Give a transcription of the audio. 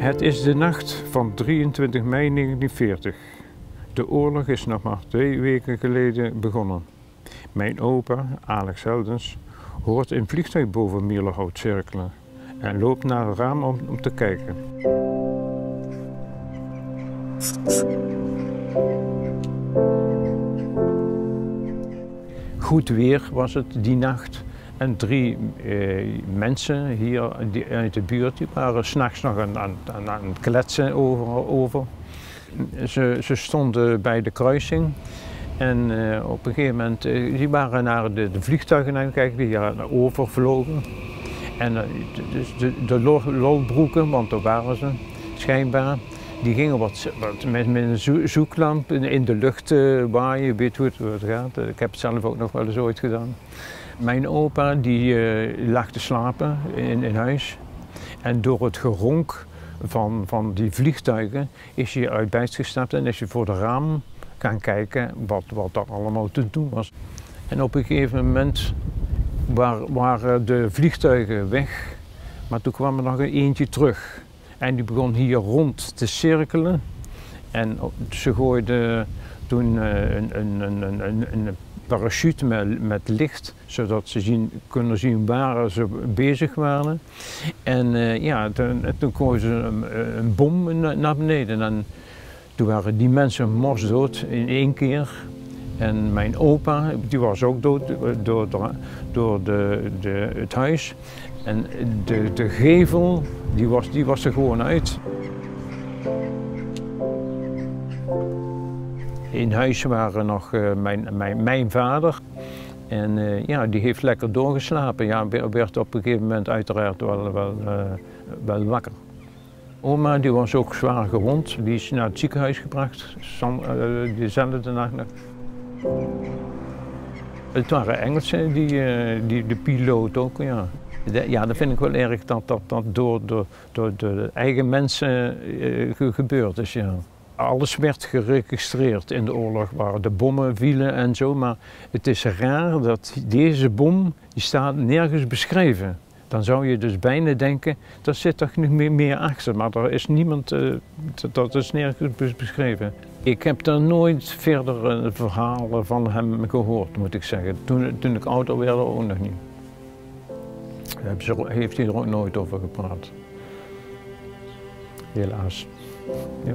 Het is de nacht van 23 mei 1940. De oorlog is nog maar twee weken geleden begonnen. Mijn opa, Alex Heldens, hoort een vliegtuig boven Mierlehout cirkelen en loopt naar het raam om te kijken. Goed weer was het die nacht en drie eh, mensen hier uit de buurt die waren s'nachts nog aan, aan, aan het kletsen over. over. Ze, ze stonden bij de kruising en uh, op een gegeven moment, uh, die waren naar de, de vliegtuigen aan het kijken die hier overvlogen. En uh, dus de, de lolbroeken, want daar waren ze schijnbaar, die gingen wat, met, een zoeklamp in de lucht waaien, weet hoe het, gaat. Ik heb het zelf ook nog wel eens ooit gedaan. Mijn opa die lag te slapen in, in huis en door het geronk van, van die vliegtuigen is hij uit bed gestapt en is hij voor de raam gaan kijken wat, wat er allemaal te doen was. En op een gegeven moment waren de vliegtuigen weg, maar toen kwam er nog een eentje terug. En die begon hier rond te cirkelen. En ze gooiden toen eh, een, een, een, een, parachute met, met licht, zodat ze zien, kunnen zien waar ze bezig waren. En uh, ja, toen, toen gooiden ze een, bom naar beneden. En toen waren die mensen morsdood in één keer. En mijn opa, die was ook dood door, door de, de, het huis. En de, de gevel, die was, die was er gewoon uit. In huis waren nog uh, mijn, mijn, mijn vader. En uh, ja, die heeft lekker doorgeslapen. Ja, werd op een gegeven moment uiteraard wel, wel, uh, wel wakker. Oma die was ook zwaar gewond. Die is naar het ziekenhuis gebracht, dezelfde nacht. Het waren Engelsen, die, die, de piloot ook, ja. Ja, dat vind ik wel erg dat dat, door, de eigen mensen gebeurd is, ja alles werd geregistreerd in de oorlog, waar de bommen vielen en zo. Maar het is raar dat deze bom, die staat nergens beschreven. Dan zou je dus bijna denken, daar zit toch nog meer, achter. Maar er is niemand, uh, dat is nergens beschreven. Ik heb daar nooit verder verhalen van hem gehoord, moet ik zeggen. Toen, toen ik ouder werd, ook nog niet. Daar heeft hij er ook nooit over gepraat. Helaas. Ja.